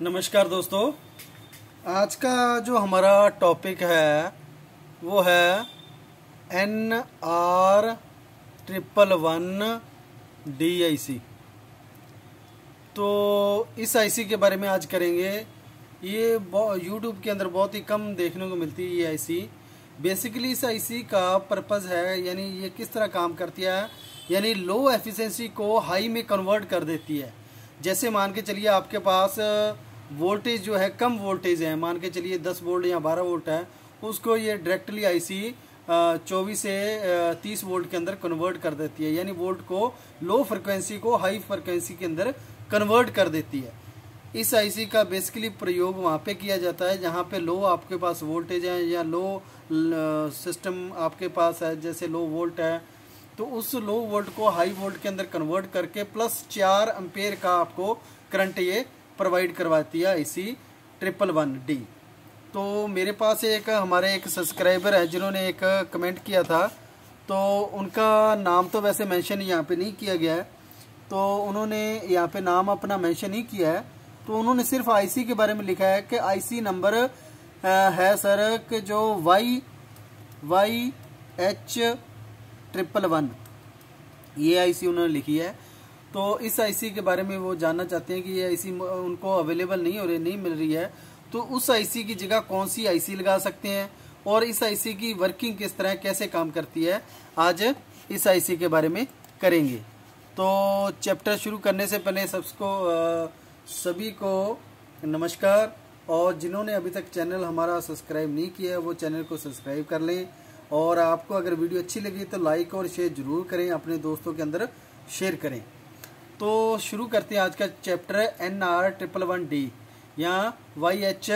नमस्कार दोस्तों। आज का जो हमारा टॉपिक है, वो है N R triple one D I C तो इस आईसी के बारे में आज करेंगे। ये यूट्यूब के अंदर बहुत ही कम देखने को मिलती है ये आईसी बेसिकली इस आईसी का पर्पज़ है, यानी ये किस तरह काम करती है, यानी लो एफिशिएंसी को हाई में कन्वर्ट कर देती है। जैसे मान के चलिए आपके पास वोल्टेज जो है, कम वोल्टेज है। मान के चलिए 10 वोल्ट या 12 वोल्ट है, उसको ये डायरेक्टली आईसी चौबीस से तीस वोल्ट के अंदर कन्वर्ट कर देती है। यानी वोल्ट को लो फ्रिक्वेंसी को हाई फ्रिक्वेंसी के अंदर कन्वर्ट कर देती है। इस आईसी का बेसिकली प्रयोग वहाँ पे किया जाता है, जहाँ पे लो आपके पास वोल्टेज है या लो सिस्टम आपके पास है, जैसे लो वोल्ट है। तो उस लो वोल्ट को हाई वोल्ट के अंदर कन्वर्ट करके प्लस चार अम्पेयर का आपको करंट ये प्रोवाइड करवाती है आईसी ट्रिपल वन डी तो मेरे पास एक, हमारे एक सब्सक्राइबर है जिन्होंने एक कमेंट किया था। तो उनका नाम तो वैसे मेंशन यहाँ पे नहीं किया गया है। तो उन्होंने यहाँ पे नाम अपना मेंशन नहीं किया है। तो उन्होंने सिर्फ़ आईसी के बारे में लिखा है कि आईसी नंबर है सर कि जो Y Y H triple one ये आईसी उन्होंने लिखी है। तो इस आईसी के बारे में वो जानना चाहते हैं कि ये आईसी उनको अवेलेबल नहीं हो रही, नहीं मिल रही है। तो उस आईसी की जगह कौन सी आईसी लगा सकते हैं और इस आईसी की वर्किंग किस तरह, कैसे काम करती है, आज इस आईसी के बारे में करेंगे। तो चैप्टर शुरू करने से पहले सबको सभी को नमस्कार। और जिन्होंने अभी तक चैनल हमारा सब्सक्राइब नहीं किया है, वो चैनल को सब्सक्राइब कर लें। और आपको अगर वीडियो अच्छी लगी तो लाइक और शेयर ज़रूर करें, अपने दोस्तों के अंदर शेयर करें। तो शुरू करते हैं आज का chapter N R triple one D, या Y H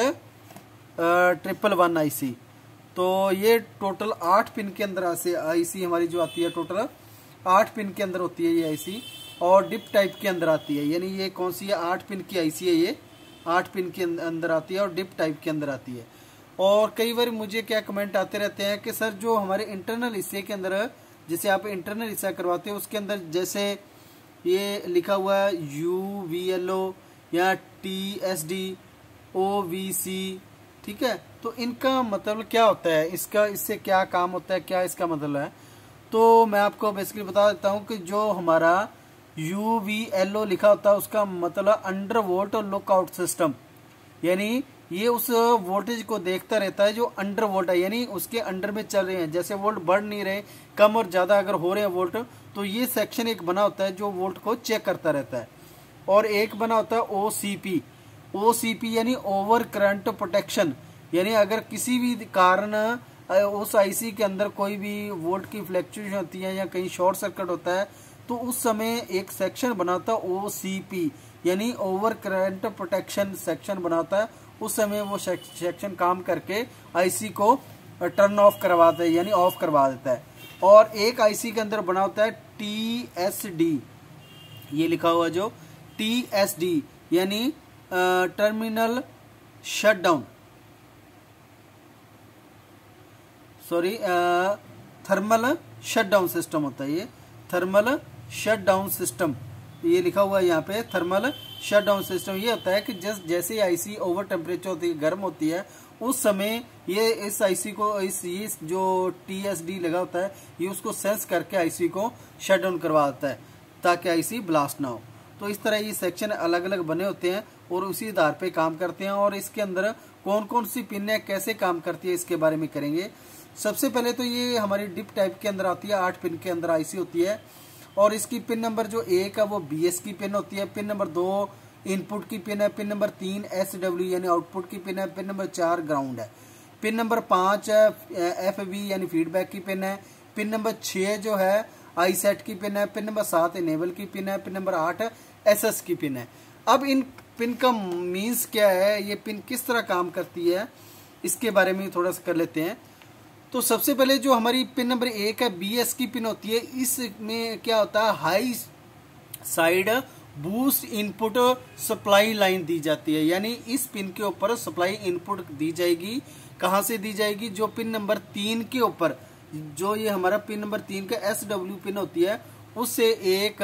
triple one I C तो ये टोटल आठ पिन के अंदर से आईसी हमारी जो आती है, टोटल आठ पिन के अंदर होती है ये आईसी, और डिप टाइप के अंदर आती है। यानी ये कौन सी है? आठ पिन की आईसी है ये। आठ पिन के अंदर आती है और डिप टाइप के अंदर आती है। और कई बार मुझे क्या कमेंट आते रहते हैं कि सर जो हमारे इंटरनल हिस्से के अंदर, जैसे आप इंटरनल हिस्सा करवाते हैं, उसके अंदर जैसे ये लिखा हुआ है यू वी एल ओ या T S D O V C, ठीक है? तो इनका मतलब क्या होता है? इसका, इससे क्या काम होता है? क्या इसका मतलब है? तो मैं आपको बेसिकली बता देता हूँ कि जो हमारा यू वी एल ओ लिखा होता है, उसका मतलब अंडर वोल्ट लुकआउट सिस्टम। यानी ये उस वोल्टेज को देखता रहता है जो अंडर वोल्ट है, यानी उसके अंडर में चल रहे हैं। जैसे वोल्ट बढ़ नहीं रहे, कम और ज़्यादा अगर हो रहे हैं वोल्ट तो ये सेक्शन एक बना होता है जो वोल्ट को चेक करता रहता है। और एक बना होता है O C P O C P यानी ओवर करंट प्रोटेक्शन यानी अगर किसी भी कारण उस आईसी के अंदर कोई भी वोल्ट की फ्लैक्चुएशन होती है या कहीं शॉर्ट सर्किट होता है तो उस समय एक सेक्शन बनाता है ओ सी पी यानी ओवर करंट प्रोटेक्शन सेक्शन बनाता है। उस समय वो सेक्शन काम करके आईसी को टर्न ऑफ़ करवाता है यानी ऑफ़ करवा देता है। और एक आईसी के अंदर बना होता है टी एस डी ये लिखा हुआ जो टी एस डी यानी terminal shutdown sorry thermal shutdown system होता है ये। थर्मल शटडाउन सिस्टम ये लिखा हुआ है यहाँ पे थर्मल शट डाउन सिस्टम ये होता है कि जस्ट जैसे आईसी ओवर टेम्परेचर होती है, गर्म होती है उस समय ये इस आईसी को, इस ये जो टीएसडी लगा होता है, ये उसको सेंस करके आईसी को शट डाउन करवा देता है, ताकि आईसी ब्लास्ट ना हो। तो इस तरह ये सेक्शन अलग अलग बने होते हैं और उसी आधार पे काम करते हैं और इसके अंदर कौन कौन सी पिन कैसे काम करती है, इसके बारे में करेंगे। सबसे पहले तो ये हमारी डिप टाइप के अंदर आती है, आठ पिन के अंदर आईसी होती है। और इसकी पिन नंबर जो एक है वो बी एस की पिन होती है। पिन नंबर दो इनपुट की पिन है, पिन नंबर तीन एस डब्ल्यू यानी आउटपुट की पिन है, पिन नंबर चार ग्राउंड है। पिन नंबर पाँच एफ़ वी यानी फीडबैक की पिन है। पिन नंबर छह जो है आई सेट की पिन है। पिन नंबर सात इनेबल की पिन है। पिन नंबर आठ एस एस की पिन है। अब इन पिन का मीन्स क्या है? ये पिन किस तरह काम करती है? इसके बारे में थोड़ा सा कर लेते हैं। तो सबसे पहले जो हमारी पिन नंबर एक है बी एस की पिन होती है। इसमें क्या होता है? High side boost input supply line दी जाती है। यानी इस पिन के ऊपर सप्लाई इनपुट दी जाएगी। कहाँ से दी जाएगी? जो पिन नंबर तीन के ऊपर। जो ये हमारा पिन नंबर तीन का एस डब्ल्यू पिन होती है, उससे एक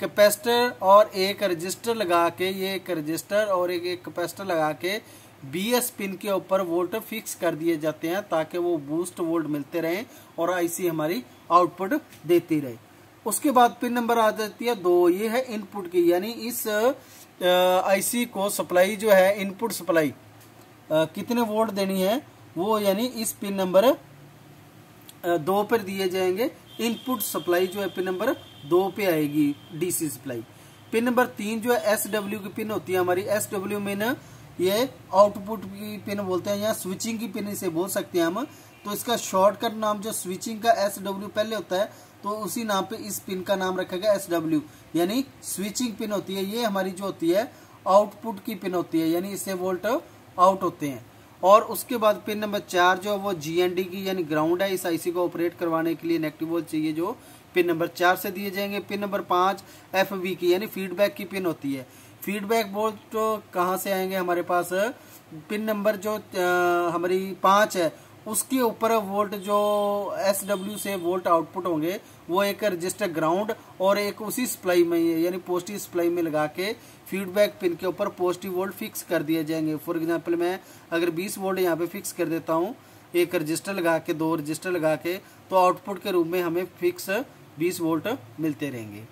कैपेसिटर और एक रजिस्टर लगा के, ये एक रजिस्टर और एक एक कैपेसिटर लगा के बी एस पिन के ऊपर वोल्ट फिक्स कर दिए जाते हैं, ताकि वो बूस्ट वोल्ट मिलते रहें और आईसी हमारी आउटपुट देती रहे। उसके बाद पिन नंबर आ जाती है दो। ये है इनपुट की, यानी इस आईसी को सप्लाई जो है इनपुट सप्लाई कितने वोल्ट देनी है, वो यानी इस पिन नंबर दो पर दिए जाएँगे। इनपुट सप्लाई जो है, पिन नंबर दो पे आएगी डीसी सप्लाई पिन नंबर तीन जो है एस डब्ल्यू की पिन होती है हमारी। एस डब्ल्यू में ना, ये आउटपुट की पिन बोलते हैं, या स्विचिंग की पिन इसे बोल सकते हैं हम। तो इसका शॉर्टकट नाम जो स्विचिंग का एस डब्ल्यू पहले होता है तो उसी नाम पे इस पिन का नाम रखा गया एस डब्ल्यू यानी स्विचिंग पिन होती है, ये हमारी जो होती है आउटपुट की पिन होती है, यानी इससे वोल्ट आउट होते हैं। और उसके बाद पिन नंबर चार जो वो जीएनडी की, यानी ग्राउंड है, इस आईसी को ऑपरेट करवाने के लिए नेगेटिव वोल्ट चाहिए, जो पिन नंबर चार से दिए जाएँगे। पिन नंबर पाँच एफ़ की, यानी फीडबैक की पिन होती है। फीडबैक वोल्ट कहाँ से आएँगे हमारे पास? पिन नंबर जो हमारी पाँच है, उसके ऊपर वोल्ट जो एस डब्ल्यू से वोल्ट आउटपुट होंगे वो एक रजिस्टर ग्राउंड और एक उसी सप्लाई में है यानी पॉजिटिव सप्लाई में लगा के फीडबैक पिन के ऊपर पॉजिटिव वोल्ट फिक्स कर दिए जाएँगे। फॉर एग्जांपल मैं अगर 20 वोल्ट यहाँ पे फिक्स कर देता हूँ, एक रजिस्टर लगा के, दो रजिस्टर लगा के तो आउटपुट के रूप में हमें फिक्स 20 वोल्ट मिलते रहेंगे।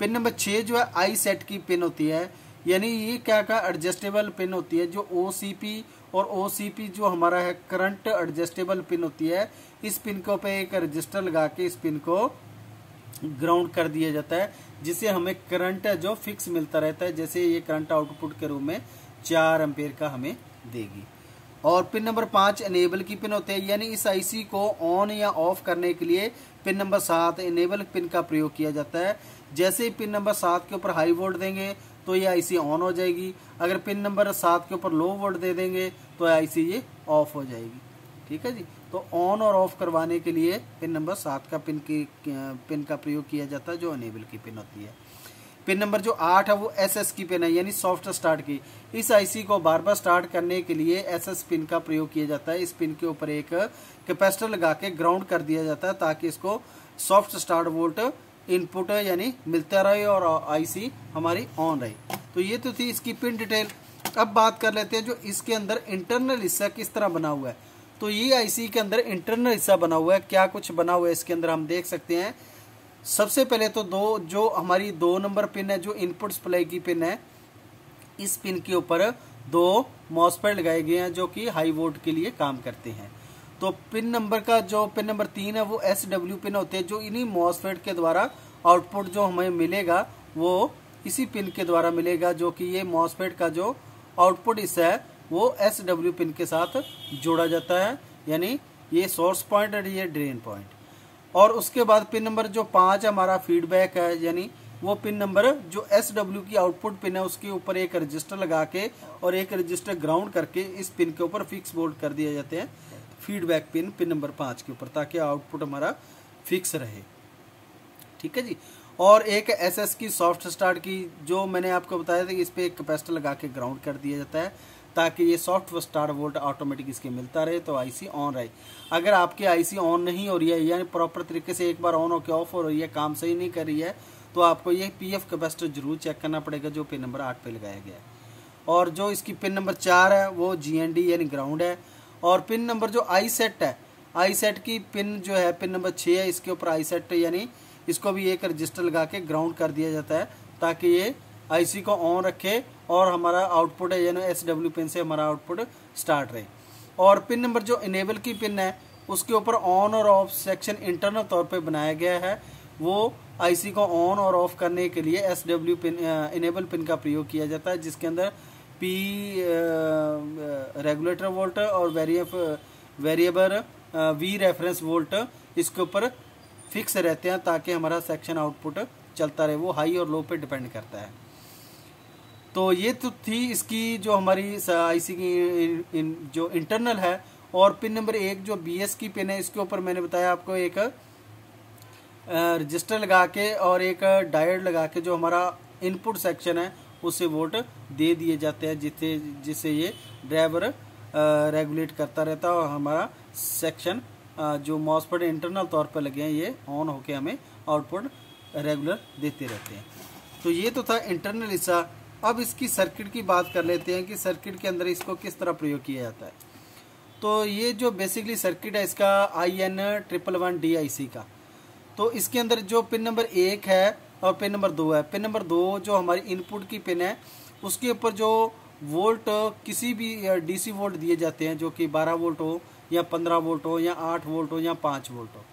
पिन नंबर छः जो है आई सेट की पिन होती है, यानी ये क्या का एडजस्टेबल पिन होती है, जो ओसीपी और ओसीपी जो हमारा है करंट एडजस्टेबल पिन होती है, इस पिन के ऊपर एक रजिस्टर लगा के इस पिन को ग्राउंड कर दिया जाता है, जिससे हमें करंट जो फिक्स मिलता रहता है, जैसे ये करंट आउटपुट के रूप में चार एम्पेयर का हमें देगी। और पिन नंबर पाँच एनेबल की पिन होते हैं, यानी इस आईसी को ऑन या ऑफ़ करने के लिए पिन नंबर सात एनेबल पिन का प्रयोग किया जाता है। जैसे ही पिन नंबर सात के ऊपर हाई वोल्ट देंगे तो ये आईसी ऑन हो जाएगी। अगर पिन नंबर सात के ऊपर लो वोल्ट दे देंगे तो आईसी ये ऑफ़ हो जाएगी। ठीक है जी? तो ऑन और ऑफ़ करवाने के लिए पिन नंबर सात का पिन की पिन का प्रयोग किया जाता है, जो अनेबल की पिन होती है। पिन नंबर जो आठ है, वो एस एस की पिन है, यानी सॉफ्ट स्टार्ट की। इस आईसी को बार बार स्टार्ट करने के लिए एस एस पिन का प्रयोग किया जाता है। इस पिन के ऊपर एक कैपेसिटर लगा के ग्राउंड कर दिया जाता है, ताकि इसको सॉफ्ट स्टार्ट वोल्ट इनपुट यानी मिलता रहे और आईसी हमारी ऑन रहे। तो ये तो थी इसकी पिन डिटेल अब बात कर लेते हैं जो इसके अंदर इंटरनल हिस्सा किस तरह बना हुआ है। तो ये आईसी के अंदर इंटरनल हिस्सा बना हुआ है। क्या कुछ बना हुआ है इसके अंदर हम देख सकते हैं। सबसे पहले तो दो, जो हमारी दो नंबर पिन है, जो इनपुट सप्लाई की पिन है, इस पिन के ऊपर दो मॉसपेट लगाए गए हैं, जो कि हाई वोल्ट के लिए काम करते हैं। तो पिन नंबर का जो पिन नंबर तीन है, वो एस डब्ल्यू पिन होते हैं, जो इन्हीं मॉसफेट के द्वारा आउटपुट जो हमें मिलेगा, वो इसी पिन के द्वारा मिलेगा, जो कि ये मॉसफेट का जो आउटपुट हिस्सा है वो एस डब्ल्यू पिन के साथ जोड़ा जाता है, यानी ये सोर्स पॉइंट और ये ड्रेन पॉइंट और उसके बाद पिन नंबर जो पाँच हमारा फीडबैक है, यानी वो पिन नंबर जो एस डब्ल्यू की आउटपुट पिन है, उसके ऊपर एक रजिस्टर लगा के और एक रजिस्टर ग्राउंड करके इस पिन के ऊपर फिक्स बोल्ट कर दिए जाते हैं फीडबैक पिन पिन नंबर पाँच के ऊपर, ताकि आउटपुट हमारा फिक्स रहे। ठीक है जी? और एक एस एस की सॉफ्ट स्टार्ट की, जो मैंने आपको बताया था कि इस पर एक कैपेसिटर लगा के ग्राउंड कर दिया जाता है। ताकि ये सॉफ्ट स्टार्ट वोल्ट ऑटोमेटिक इसके मिलता रहे तो आईसी ऑन रहे। अगर आपकी आईसी ऑन नहीं हो रही है, यानी प्रॉपर तरीके से एक बार ऑन होकर ऑफ़ हो रही है, काम सही नहीं कर रही है तो आपको ये पीएफ कैपेसिटर ज़रूर चेक करना पड़ेगा, जो पिन नंबर आठ पे लगाया गया है। और जो इसकी पिन नंबर चार है, वो जीएनडी यानी ग्राउंड है। और पिन नंबर जो आई सेट है आई सेट की पिन जो है पिन नंबर छः है, इसके ऊपर आई सेट यानी इसको भी एक रजिस्टर लगा के ग्राउंड कर दिया जाता है, ताकि ये आईसी को ऑन रखे और हमारा आउटपुट है, यानी एस डब्ल्यू पिन से हमारा आउटपुट स्टार्ट रहे। और पिन नंबर जो इनेबल की पिन है, उसके ऊपर ऑन और ऑफ़ सेक्शन इंटरनल तौर पे बनाया गया है। वो आईसी को ऑन और ऑफ़ करने के लिए S W pin enable pin का प्रयोग किया जाता है, जिसके अंदर पी रेगुलेटर वोल्ट और वेरिएफ वेरिएबल वी रेफरेंस वोल्ट इसके ऊपर फिक्स रहते हैं, ताकि हमारा सेक्शन आउटपुट चलता रहे। वो हाई और लो पे डिपेंड करता है। तो ये तो थी इसकी जो हमारी आईसी की जो इंटरनल है और पिन नंबर एक जो बी एस की पिन है, इसके ऊपर मैंने बताया आपको एक रजिस्टर लगा के और एक डायड लगा के जो हमारा इनपुट सेक्शन है, उसे वोट दे दिए जाते हैं जिससे जिससे ये ड्राइवर रेगुलेट करता रहता है और हमारा सेक्शन जो मॉसफेट इंटरनल तौर पर लगे हैं, ये ऑन होके हमें आउटपुट रेगुलर देते रहते हैं। तो ये तो था इंटरनल हिस्सा। अब इसकी सर्किट की बात कर लेते हैं कि सर्किट के अंदर इसको किस तरह प्रयोग किया जाता है। तो ये जो बेसिकली सर्किट है, इसका I N triple one D I C का। तो इसके अंदर जो पिन नंबर एक है और पिन नंबर दो है पिन नंबर दो जो हमारी इनपुट की पिन है, उसके ऊपर जो वोल्ट किसी भी डीसी वोल्ट दिए जाते हैं, जो कि 12 वोल्ट हो, या 15 वोल्ट हो, या 8 वोल्ट हो, या 5 वोल्ट हो।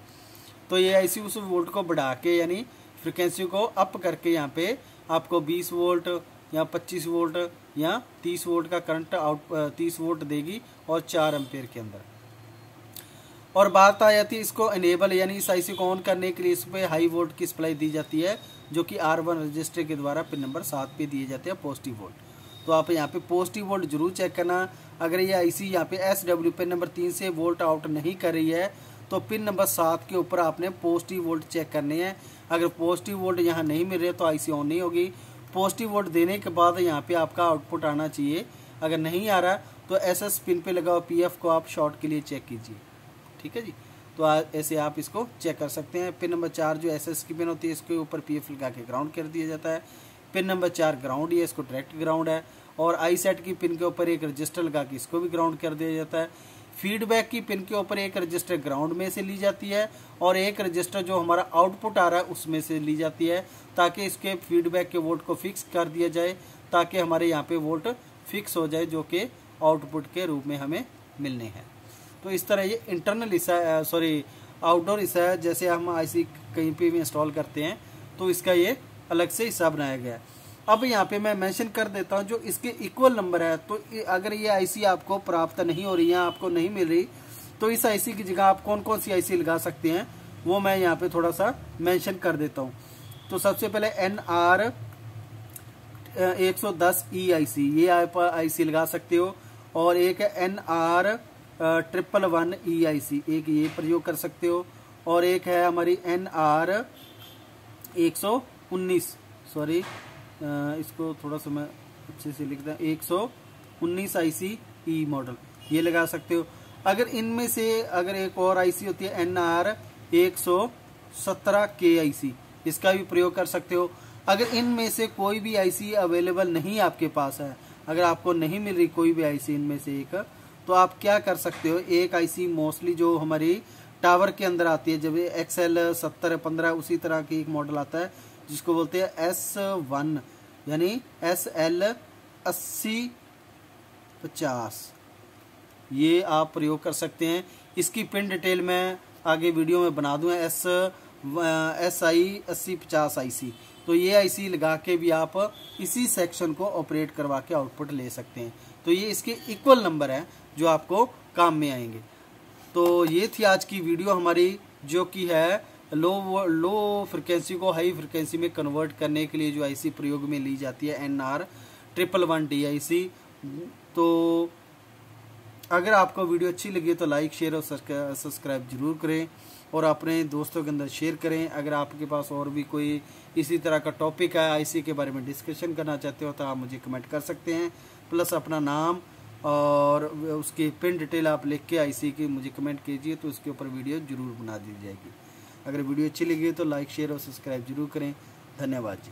तो ये ऐसी उस वोल्ट को बढ़ा के, यानी फ्रिक्वेंसी को अप करके यहाँ पे आपको 20 वोल्ट या 25 वोल्ट या 30 वोल्ट का करंट आउट 30 वोल्ट देगी और 4 एम्पेयर के अंदर। और बात आ जाती है इसको इनेबल यानी इस आईसी को ऑन करने के लिए इस पर हाई वोल्ट की सप्लाई दी जाती है, जो कि आर वन रजिस्टर के द्वारा पिन नंबर सात पे दिए जाते हैं पॉजिटिव वोल्ट तो आप यहाँ पे पॉजिटिव वोल्ट ज़रूर चेक करना। अगर ये आईसी यहाँ पे एस डब्ल्यू पिन नंबर तीन से वोल्ट आउट नहीं कर रही है तो पिन नंबर सात के ऊपर आपने पॉजिटिव वोल्ट चेक करने हैं। अगर पॉजिटिव वोल्ट यहाँ नहीं मिल रहे तो आईसी ऑन नहीं होगी। पॉजिटिव वोट देने के बाद यहाँ पे आपका आउटपुट आना चाहिए। अगर नहीं आ रहा तो एस एस पिन पे लगाओ पी एफ़ को आप शॉर्ट के लिए चेक कीजिए। ठीक है जी? तो ऐसे आप इसको चेक कर सकते हैं। पिन नंबर चार जो एस एस की पिन होती है, इसके ऊपर पी एफ़ लगा के ग्राउंड कर दिया जाता है। पिन नंबर चार ग्राउंड ही है इसको डायरेक्ट ग्राउंड है। और आई सेट की पिन के ऊपर एक रजिस्टर लगा के इसको भी ग्राउंड कर दिया जाता है। फीडबैक की पिन के ऊपर एक रजिस्टर ग्राउंड में से ली जाती है और एक रजिस्टर जो हमारा आउटपुट आ रहा है उसमें से ली जाती है ताकि इसके फीडबैक के वोल्ट को फिक्स कर दिया जाए, ताकि हमारे यहाँ पे वोल्ट फिक्स हो जाए जो कि आउटपुट के रूप में हमें मिलने हैं। तो इस तरह ये इंटरनल हिस्सा सॉरी आउटडोर हिस्सा जैसे हम आईसी कहीं पे भी इंस्टॉल करते हैं तो इसका ये अलग से हिस्सा बनाया गया है। अब यहाँ पे मैं मेंशन कर देता हूँ जो इसके इक्वल नंबर है। तो अगर ये आईसी आपको प्राप्त नहीं हो रही है आपको नहीं मिल रही तो इस आईसी की जगह आप कौन कौन सी आईसी लगा सकते हैं, वो मैं यहाँ पे थोड़ा सा मेंशन कर देता हूँ। तो सबसे पहले एन आर एक सौ दस ई आई सी ये आप आई सी लगा सकते हो। और एक है N R triple one E I C एक ये प्रयोग कर सकते हो। और एक है हमारी एन आर एक सौ उन्नीस सॉरी इसको थोड़ा सा मैं अच्छे से लिख दें। एक सौ उन्नीस आई ई मॉडल ये लगा सकते हो। अगर इनमें से अगर एक और आईसी होती है एन आर एक सौ सत्रह के आई इसका भी प्रयोग कर सकते हो। अगर इनमें से कोई भी आईसी अवेलेबल नहीं आपके पास है, अगर आपको नहीं मिल रही कोई भी आईसी इनमें से एक तो आप क्या कर सकते हो? एक आईसी मोस्टली जो हमारी टावर के अंदर आती है, जब एक्सएल सत्तर, पंद्रह, उसी तरह की एक मॉडल आता है, जिसको बोलते हैं एस वन यानी एस एल अस्सी पचास। ये आप प्रयोग कर सकते हैं। इसकी पिन डिटेल मैं आगे वीडियो में बना दूँ। एस एस आई अस्सी पचास आई सी तो ये आईसी लगा के भी आप इसी सेक्शन को ऑपरेट करवा के आउटपुट ले सकते हैं। तो ये इसके इक्वल नंबर हैं जो आपको काम में आएँगे। तो ये थी आज की वीडियो हमारी, जो कि है लो लो फ्रिक्वेंसी को हाई फ्रिक्वेंसी में कन्वर्ट करने के लिए जो आईसी प्रयोग में ली जाती है N R triple one D I C तो अगर आपको वीडियो अच्छी लगी तो लाइक शेयर और सब्सक्राइब ज़रूर करें और अपने दोस्तों के अंदर शेयर करें। अगर आपके पास और भी कोई इसी तरह का टॉपिक है आईसी के बारे में डिस्कशन करना चाहते हो तो आप मुझे कमेंट कर सकते हैं। प्लस अपना नाम और उसकी पिन डिटेल आप लिख के आईसी की मुझे कमेंट कीजिए तो उसके ऊपर वीडियो ज़रूर बना दी जाएगी। अगर वीडियो अच्छी लगी तो लाइक शेयर और सब्सक्राइब ज़रूर करें। धन्यवाद जी।